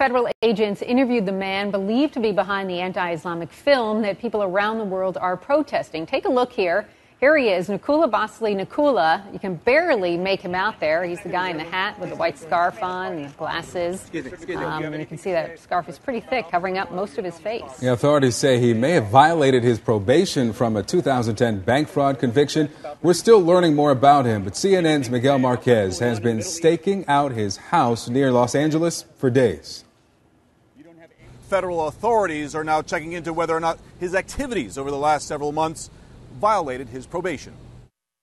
Federal agents interviewed the man believed to be behind the anti Islamic film that people around the world are protesting. Take a look here. Here he is, Nakoula Basseley Nakoula. You can barely make him out there. He's the guy in the hat with the white scarf on, and glasses. Um, and you can see that scarf is pretty thick, covering up most of his face. The authorities say he may have violated his probation from a 2010 bank fraud conviction. We're still learning more about him, but CNN's Miguel Marquez has been staking out his house near Los Angeles for days. Federal authorities are now checking into whether or not his activities over the last several months violated his probation.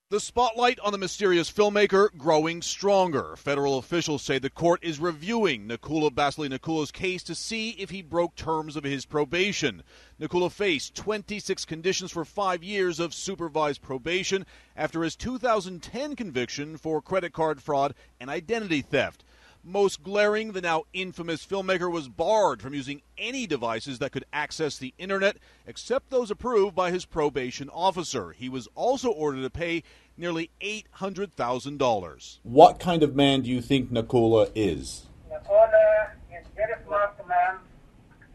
The spotlight on the mysterious filmmaker growing stronger. Federal officials say the court is reviewing Nakoula Basseley Nakoula's case to see if he broke terms of his probation. Nakoula faced 26 conditions for five years of supervised probation after his 2010 conviction for credit card fraud and identity theft. Most glaring, the now infamous filmmaker was barred from using any devices that could access the internet except those approved by his probation officer. He was also ordered to pay nearly $800,000. What kind of man do you think Nakoula is? Nakoula is very smart man,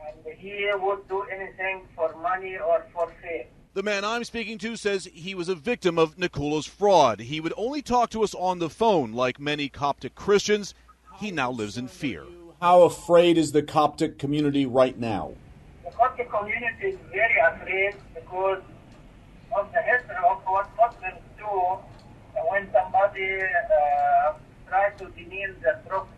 and he would do anything for money or for fame. The man I'm speaking to says he was a victim of Nakoula's fraud. He would only talk to us on the phone, like many Coptic Christians. He now lives in fear. How afraid is the Coptic community right now? The Coptic community is very afraid because of the history of what Muslims do when somebody uh, tries to demean the Prophet.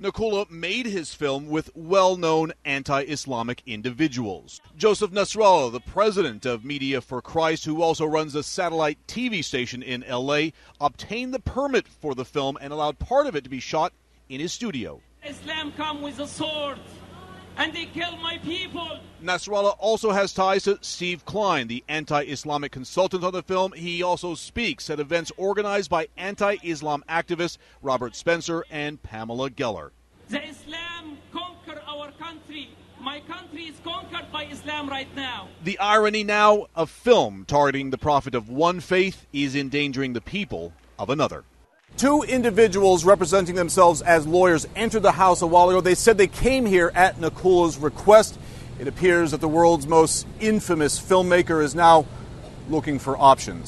Nakoula made his film with well known anti Islamic individuals. Joseph Nasrallah, the president of Media for Christ, who also runs a satellite TV station in LA, obtained the permit for the film and allowed part of it to be shot in his studio. Islam come with a sword and they kill my people. Nasrallah also has ties to Steve Klein, the anti Islamic consultant on the film. He also speaks at events organized by anti Islam activists Robert Spencer and Pamela Geller. The Islam conquer our country. My country is conquered by Islam right now. The irony now a film targeting the prophet of one faith is endangering the people of another. Two individuals representing themselves as lawyers entered the house a while ago. They said they came here at Nakoula's request. It appears that the world's most infamous filmmaker is now looking for options.